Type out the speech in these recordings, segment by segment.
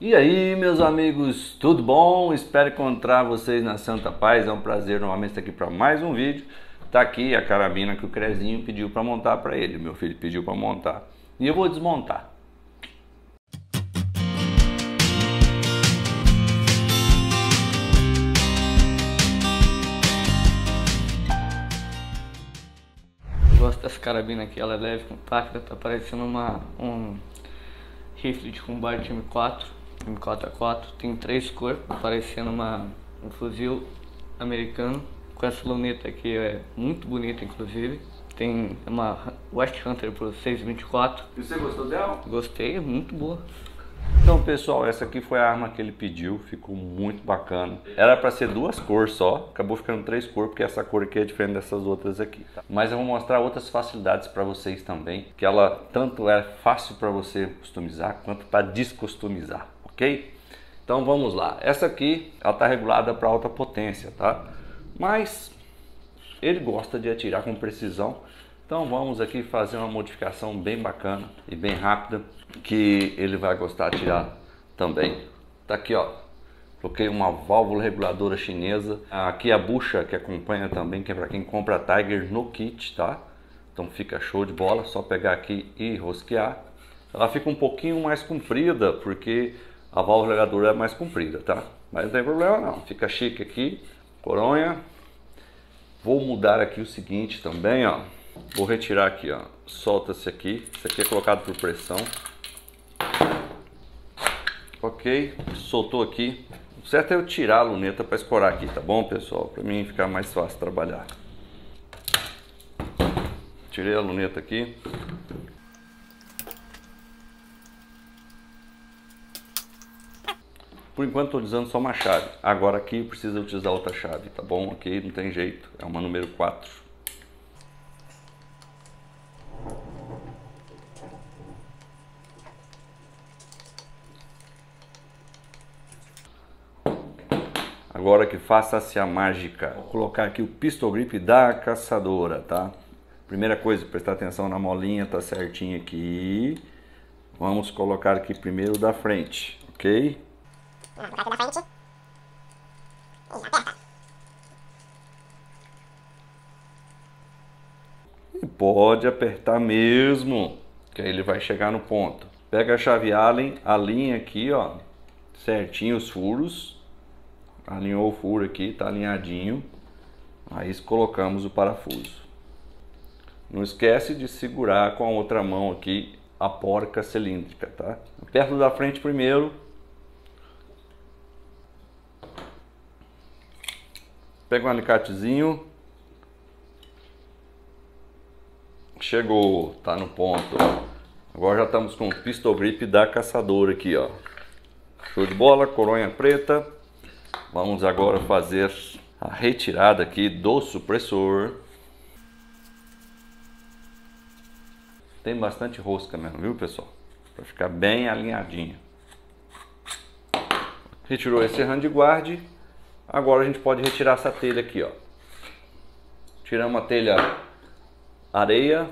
E aí, meus amigos, tudo bom? Espero encontrar vocês na Santa Paz. É um prazer novamente estar aqui para mais um vídeo. Tá aqui a carabina que o Crezinho pediu para montar para ele. Meu filho pediu para montar. E eu vou desmontar. Gosto dessa carabina aqui, ela é leve, compacta, tá parecendo uma, um rifle de combate M4 M4A4, tem três cores, parecendo uma, um fuzil americano. Com essa luneta aqui é muito bonita, inclusive. Tem uma West Hunter Pro 624. E você gostou dela? Gostei, é muito boa. Então pessoal, essa aqui foi a arma que ele pediu, ficou muito bacana. Era para ser duas cores só, acabou ficando três cores, porque essa cor aqui é diferente dessas outras aqui. Tá? Mas eu vou mostrar outras facilidades para vocês também, que ela tanto é fácil para você customizar, quanto para descustomizar ok? Então vamos lá. Essa aqui ela está regulada para alta potência, tá? Mas ele gosta de atirar com precisão. Então vamos aqui fazer uma modificação bem bacana e bem rápida que ele vai gostar de atirar também. Tá aqui, ó. Coloquei uma válvula reguladora chinesa. Aqui a bucha que acompanha também, que é para quem compra Tiger no kit, tá? Então fica show de bola, só pegar aqui e rosquear. Ela fica um pouquinho mais comprida porque a válvula ligadora é mais comprida, tá? Mas não tem problema não, fica chique aqui, coronha. Vou mudar aqui o seguinte também, ó. Vou retirar aqui, ó. Solta-se aqui. Isso aqui é colocado por pressão. Ok, soltou aqui. O certo é eu tirar a luneta para escorar aqui, tá bom, pessoal? Para mim ficar mais fácil trabalhar. Tirei a luneta aqui. Por enquanto estou usando só uma chave. Agora aqui precisa utilizar outra chave, tá bom? Aqui não tem jeito, é uma número 4. Agora que faça-se a mágica. Vou colocar aqui o pistol grip da caçadora, tá? Primeira coisa, prestar atenção na molinha, tá certinho aqui. Vamos colocar aqui primeiro da frente, ok? Vamos colocar aqui da frente. E aperta. E pode apertar mesmo, que aí ele vai chegar no ponto. Pega a chave Allen, alinha aqui, ó, certinho os furos. Alinhou o furo aqui, tá alinhadinho. Aí colocamos o parafuso. Não esquece de segurar com a outra mão aqui a porca cilíndrica, tá? Perto da frente primeiro, Pega um alicatezinho. Chegou, tá no ponto. Agora já estamos com o pistol grip da caçadora aqui, ó. Show de bola, coronha preta. Vamos agora fazer a retirada aqui do supressor. Tem bastante rosca mesmo, viu pessoal? Para ficar bem alinhadinho. Retirou esse handguard. Agora a gente pode retirar essa telha aqui, ó. Tiramos a telha areia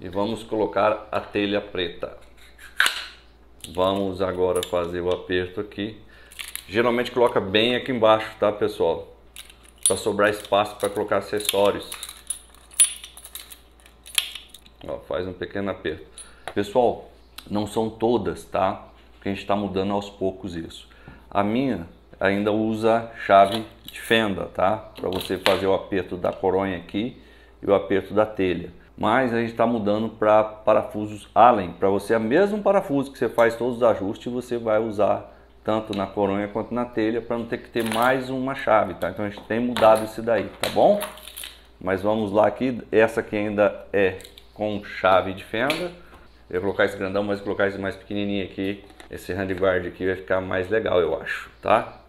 e vamos colocar a telha preta. Vamos agora fazer o aperto aqui. Geralmente coloca bem aqui embaixo, tá pessoal? Para sobrar espaço para colocar acessórios. Ó, faz um pequeno aperto. Pessoal, não são todas, tá? Porque a gente está mudando aos poucos isso. A minha ainda usa chave de fenda, tá? Para você fazer o aperto da coronha aqui e o aperto da telha. Mas a gente está mudando para parafusos Allen, para você é o mesmo parafuso que você faz todos os ajustes, você vai usar tanto na coronha quanto na telha para não ter que ter mais uma chave, tá? Então a gente tem mudado isso daí, tá bom? Mas vamos lá aqui, essa aqui ainda é com chave de fenda. Eu vou colocar esse grandão, mas vou colocar esse mais pequenininho aqui. Esse handguard aqui vai ficar mais legal, eu acho, tá?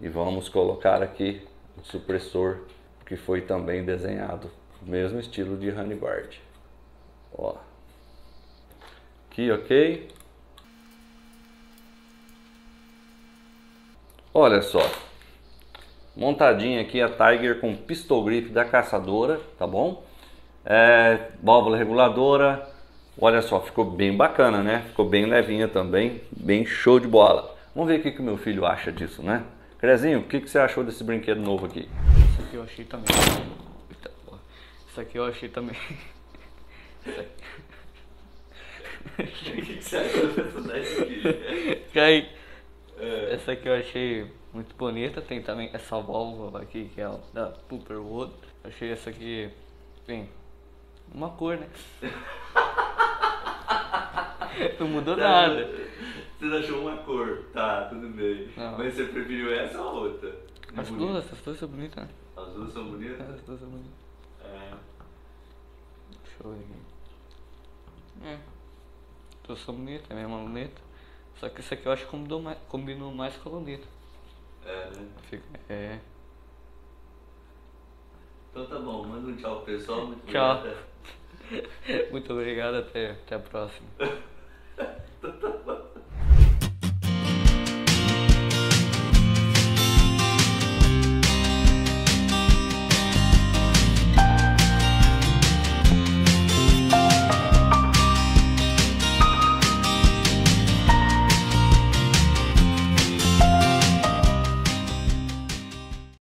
E vamos colocar aqui o supressor que foi também desenhado mesmo estilo de handguard ó. Aqui ok? Olha só. Montadinha aqui a Tiger com pistol grip da caçadora tá bom? É, válvula reguladora. Olha só ficou bem bacana né? Ficou bem levinha também bem show de bola. Vamos ver o que, que meu filho acha disso, né? Crezinho, o que, que você achou desse brinquedo novo aqui? Isso aqui eu achei também. Eita, porra. Isso aqui eu achei também. Isso aqui. O que, que você achou dessa daqui? Cai. É. Essa aqui eu achei muito bonita. Tem também essa válvula aqui que é a da Pooperwood. Achei essa aqui, bem, uma cor, né? Não mudou nada. Você achou uma cor, tá, tudo bem. Não. Mas você preferiu essa ou outra? As Bonita. duas, essas duas são bonitas, né? As duas são bonitas? Essas duas são bonitas. É. Deixa eu ver aqui. É. Duas são bonitas, é a mesma luneta. Só que esse aqui eu acho que combinou mais, combinou mais com a luneta. É, né? Fica, é. Então tá bom, manda um tchau pro pessoal. Muito Tchau. obrigado. Muito obrigado, até, até a próxima.